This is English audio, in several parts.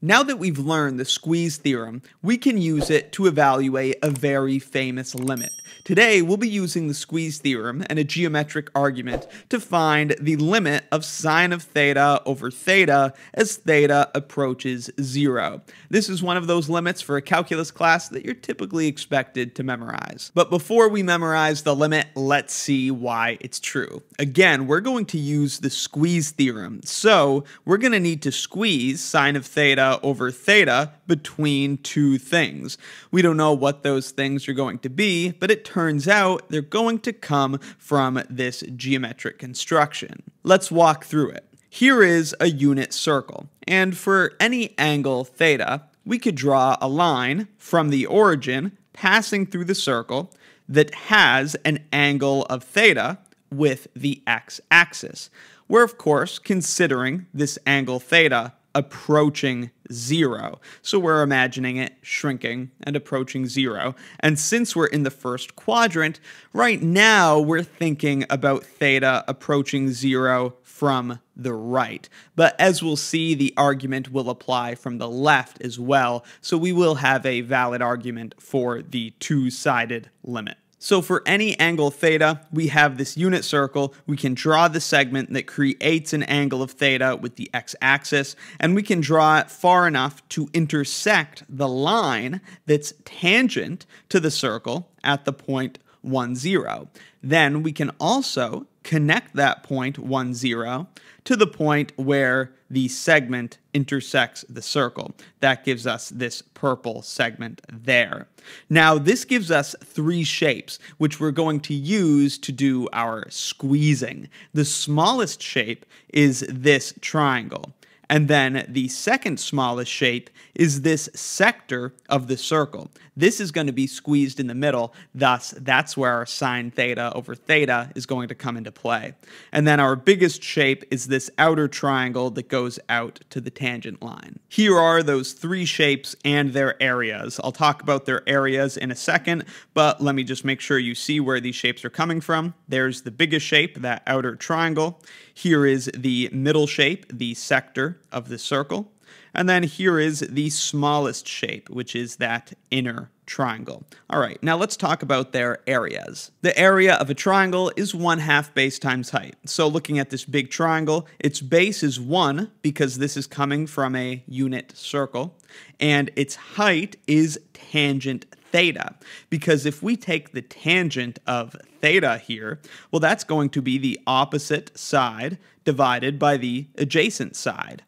Now that we've learned the squeeze theorem, we can use it to evaluate a very famous limit. Today, we'll be using the squeeze theorem and a geometric argument to find the limit of sine of theta over theta as theta approaches zero. This is one of those limits for a calculus class that you're typically expected to memorize. But before we memorize the limit, let's see why it's true. Again, we're going to use the squeeze theorem. So we're going to need to squeeze sine of theta over theta between two things. We don't know what those things are going to be, but it turns out they're going to come from this geometric construction. Let's walk through it. Here is a unit circle, and for any angle theta, we could draw a line from the origin passing through the circle that has an angle of theta with the x-axis. We're of course considering this angle theta approaching zero. So we're imagining it shrinking and approaching zero. And since we're in the first quadrant, right now we're thinking about theta approaching zero from the right. But as we'll see, the argument will apply from the left as well. So we will have a valid argument for the two-sided limit. So for any angle theta, we have this unit circle. We can draw the segment that creates an angle of theta with the x-axis, and we can draw it far enough to intersect the line that's tangent to the circle at the point 1, 0. Then we can also connect that point 1, 0 to the point where the segment intersects the circle. That gives us this purple segment there. Now, this gives us three shapes, which we're going to use to do our squeezing. The smallest shape is this triangle. And then the second smallest shape is this sector of the circle. This is going to be squeezed in the middle, thus that's where our sine theta over theta is going to come into play. And then our biggest shape is this outer triangle that goes out to the tangent line. Here are those three shapes and their areas. I'll talk about their areas in a second, but let me just make sure you see where these shapes are coming from. There's the biggest shape, that outer triangle. Here is the middle shape, the sector of the circle. And then here is the smallest shape, which is that inner triangle. All right, now let's talk about their areas. The area of a triangle is 1 half base times height. So looking at this big triangle, its base is 1 because this is coming from a unit circle, and its height is tangent theta. Because if we take the tangent of theta here, well, that's going to be the opposite side divided by the adjacent side.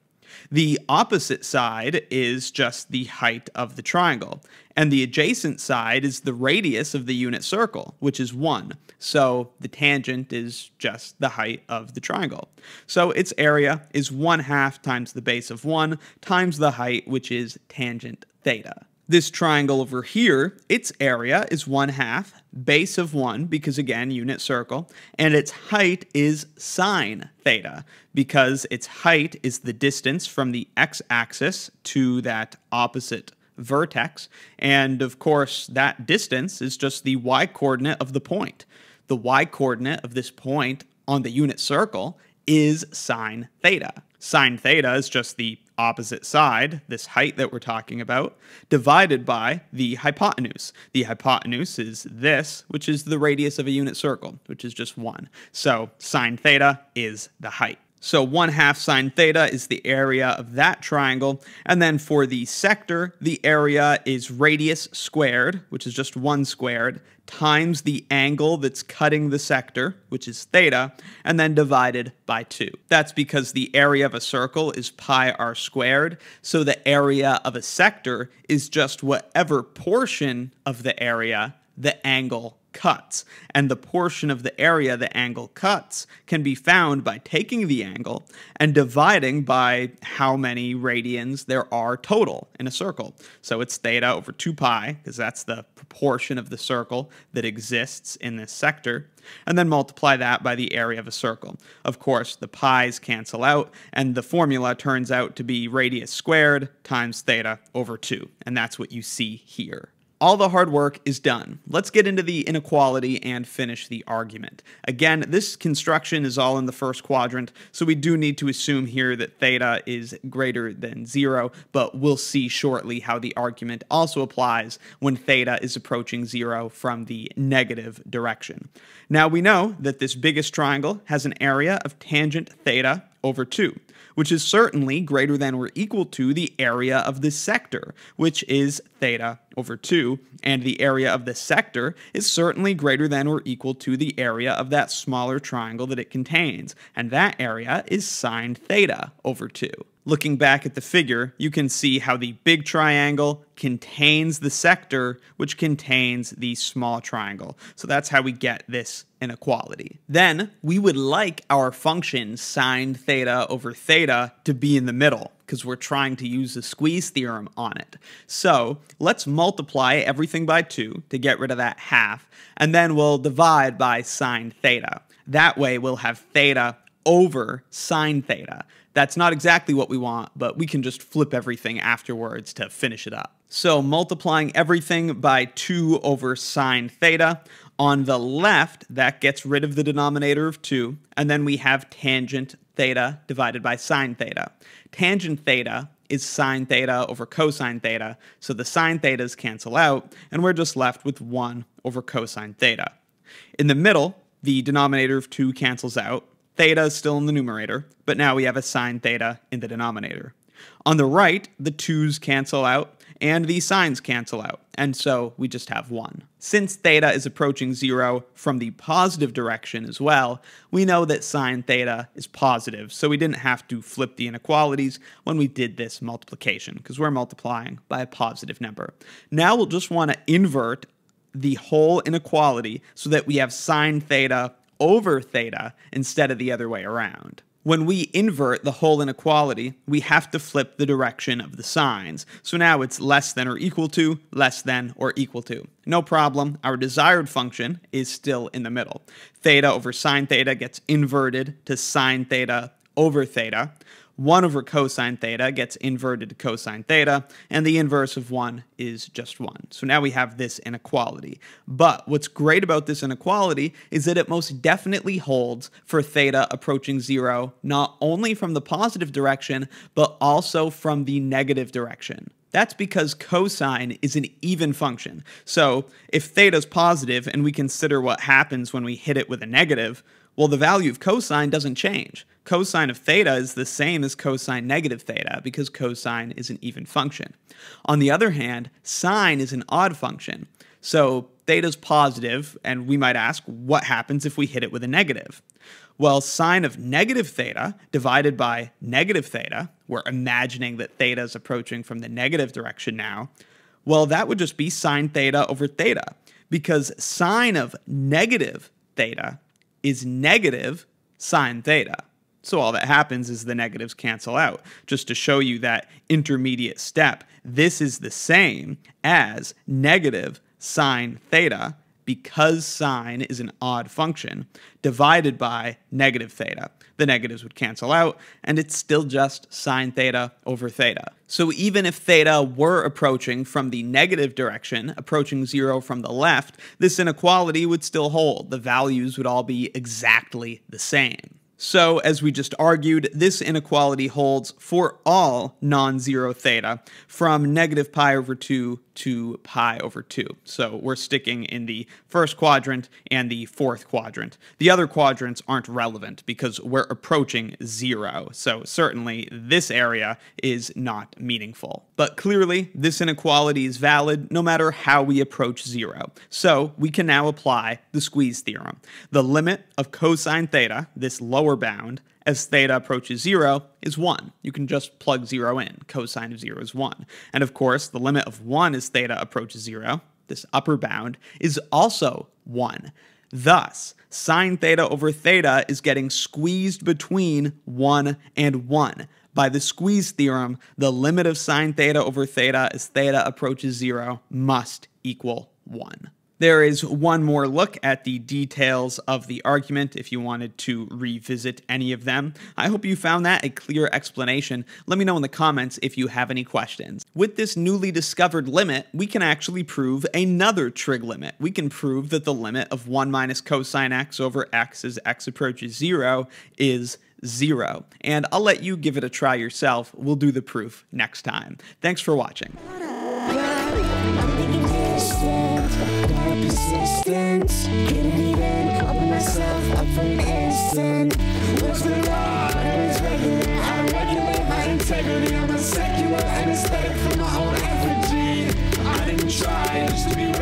The opposite side is just the height of the triangle, and the adjacent side is the radius of the unit circle, which is 1. So the tangent is just the height of the triangle. So its area is 1 half times the base of 1 times the height, which is tangent theta. This triangle over here, its area is 1 half, base of 1, because again, unit circle, and its height is sine theta, because its height is the distance from the x-axis to that opposite vertex, and of course, that distance is just the y-coordinate of the point. The y-coordinate of this point on the unit circle is sine theta. Sine theta is just the opposite side, this height that we're talking about, divided by the hypotenuse. The hypotenuse is this, which is the radius of a unit circle, which is just 1. So sine theta is the height. So 1 half sine theta is the area of that triangle. And then for the sector, the area is radius squared, which is just 1 squared, times the angle that's cutting the sector, which is theta, and then divided by 2. That's because the area of a circle is pi r squared, so the area of a sector is just whatever portion of the area the angle cuts. And the portion of the area the angle cuts can be found by taking the angle and dividing by how many radians there are total in a circle. So it's theta over 2 pi, because that's the proportion of the circle that exists in this sector, and then multiply that by the area of a circle. Of course, the pi's cancel out, and the formula turns out to be radius squared times theta over 2, and that's what you see here. All the hard work is done. Let's get into the inequality and finish the argument. Again, this construction is all in the first quadrant, so we do need to assume here that theta is greater than zero, but we'll see shortly how the argument also applies when theta is approaching zero from the negative direction. Now we know that this biggest triangle has an area of tangent theta over 2 which is certainly greater than or equal to the area of the sector, which is theta over 2, and the area of the sector is certainly greater than or equal to the area of that smaller triangle that it contains, and that area is sine theta over 2. Looking back at the figure, you can see how the big triangle contains the sector, which contains the small triangle. So that's how we get this inequality. Then we would like our function sine theta over theta to be in the middle because we're trying to use the squeeze theorem on it. So let's multiply everything by 2 to get rid of that half, and then we'll divide by sine theta. That way we'll have theta over sine theta. That's not exactly what we want, but we can just flip everything afterwards to finish it up. So multiplying everything by 2 over sine theta. On the left, that gets rid of the denominator of 2, and then we have tangent theta divided by sine theta. Tangent theta is sine theta over cosine theta, so the sine thetas cancel out, and we're just left with 1 over cosine theta. In the middle, the denominator of 2 cancels out, Theta is still in the numerator, but now we have a sine theta in the denominator. On the right, the 2's cancel out and the sines cancel out, and so we just have 1. Since theta is approaching 0 from the positive direction as well, we know that sine theta is positive, so we didn't have to flip the inequalities when we did this multiplication, because we're multiplying by a positive number. Now we'll just want to invert the whole inequality so that we have sine theta over theta instead of the other way around. When we invert the whole inequality, we have to flip the direction of the signs. So now it's less than or equal to, less than or equal to. No problem, our desired function is still in the middle. Theta over sine theta gets inverted to sine theta over theta. 1 over cosine theta gets inverted to cosine theta, and the inverse of 1 is just 1. So now we have this inequality. But what's great about this inequality is that it most definitely holds for theta approaching 0, not only from the positive direction, but also from the negative direction. That's because cosine is an even function. So if theta is positive and we consider what happens when we hit it with a negative, well, the value of cosine doesn't change cosine of theta is the same as cosine negative theta because cosine is an even function. On the other hand, sine is an odd function. So theta is positive, and we might ask, what happens if we hit it with a negative? Well, sine of negative theta divided by negative theta, we're imagining that theta is approaching from the negative direction now, well, that would just be sine theta over theta, because sine of negative theta is negative sine theta. So all that happens is the negatives cancel out. Just to show you that intermediate step, this is the same as negative sine theta because sine is an odd function divided by negative theta. The negatives would cancel out, and it's still just sine theta over theta. So even if theta were approaching from the negative direction, approaching zero from the left, this inequality would still hold. The values would all be exactly the same. So, as we just argued, this inequality holds for all non-zero theta from negative pi over 2 to pi over 2. So we're sticking in the first quadrant and the fourth quadrant. The other quadrants aren't relevant because we're approaching zero. So certainly this area is not meaningful. But clearly this inequality is valid no matter how we approach zero. So we can now apply the squeeze theorem. The limit of cosine theta, this lower bound, as theta approaches 0 is 1. You can just plug 0 in. Cosine of 0 is 1. And of course, the limit of 1 as theta approaches 0, this upper bound, is also 1. Thus, sine theta over theta is getting squeezed between 1 and 1. By the squeeze theorem, the limit of sine theta over theta as theta approaches 0 must equal 1. There is one more look at the details of the argument if you wanted to revisit any of them. I hope you found that a clear explanation. Let me know in the comments if you have any questions. With this newly discovered limit, we can actually prove another trig limit. We can prove that the limit of 1 minus cosine x over x as x approaches 0 is zero. And I'll let you give it a try yourself. We'll do the proof next time. Thanks for watching persistence Couldn't even open myself up for an instant. What's the law? It's regular I regulate my integrity. I'm a secular anesthetic from my own effigy. I didn't try just to be